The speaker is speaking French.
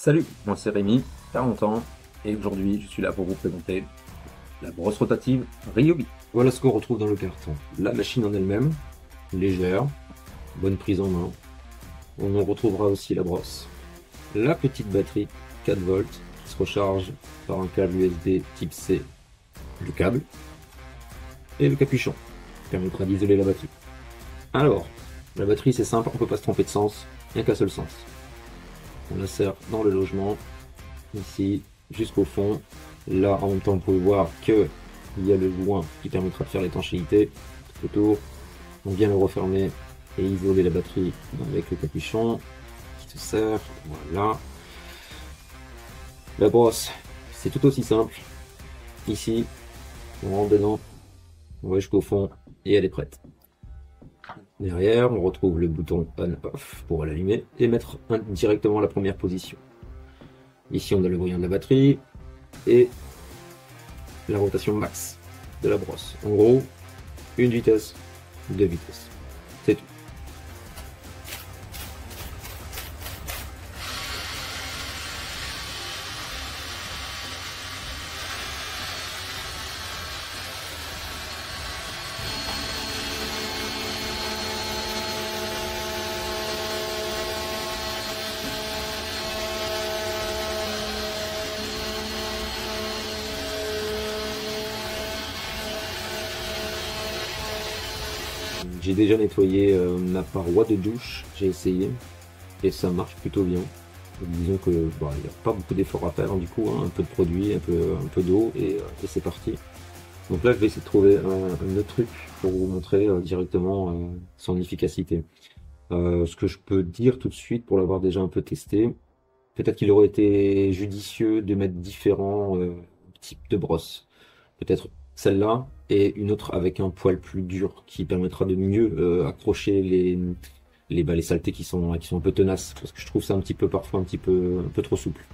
Salut, moi c'est Rémi, 40 ans, et aujourd'hui je suis là pour vous présenter la brosse rotative Ryobi. Voilà ce qu'on retrouve dans le carton. La machine en elle-même, légère, bonne prise en main. On en retrouvera aussi la brosse. La petite batterie 4 volts qui se recharge par un câble USB type C, le câble, et le capuchon qui permettra d'isoler la batterie. Alors, la batterie c'est simple, on peut pas se tromper de sens, il n'y a qu'un seul sens. On insère dans le logement, ici, jusqu'au fond. Là, en même temps, vous pouvez voir que il y a le joint qui permettra de faire l'étanchéité tout autour. On vient le refermer et isoler la batterie avec le capuchon qui se sert. Voilà. La brosse, c'est tout aussi simple. Ici, on rentre dedans, on va jusqu'au fond et elle est prête. Derrière, on retrouve le bouton on-off pour l'allumer et mettre directement la première position. Ici, on a le brillant de la batterie et la rotation max de la brosse. En gros, une vitesse, deux vitesses. C'est tout. J'ai déjà nettoyé euh, ma paroi de douche, j'ai essayé et ça marche plutôt bien. Disons que bah, il n'y a pas beaucoup d'efforts à faire hein, du coup, hein, un peu de produit, un peu, un peu d'eau et, euh, et c'est parti. Donc là je vais essayer de trouver un, autre truc pour vous montrer euh, directement son efficacité. ce que je peux dire tout de suite pour l'avoir déjà un peu testé, peut-être qu'il aurait été judicieux de mettre différents types de brosses. Peut-être celle-là et une autre avec un poil plus dur qui permettra de mieux euh, accrocher les bah, les saletés qui sont qui sont un peu tenaces parce que je trouve ça un petit peu parfois un petit peu un peu trop souple.